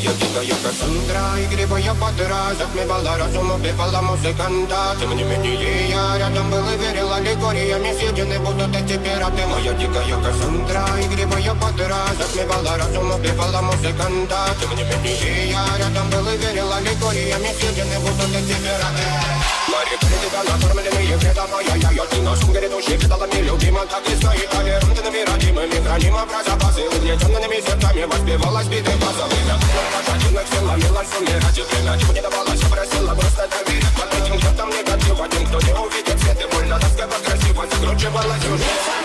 Моя дикая Кассандра, игривая подра Затмевала разум, убивала музыканта. Тем не менее я рядом был и верила Лигориями съедены будут эти пираты Моя дикая Кассандра, игривая подра Затмевала разум, убивала музыканта. Тем не менее я рядом был и верила Лигориями съедены будут эти пираты Мари, тебя накормленные предала я Я ее на шум грядущий предалами любима Так и стоит. Толерантными родимыми Хранимо про запасы Угнетенными сердцами Воспевалась биты базовыми тело Мелансон не ради ты на не давала, все просила Просто доверие под этим я там не горчу Один, кто не увидит, цветы больно Тоска покрасиво, закручивалась уже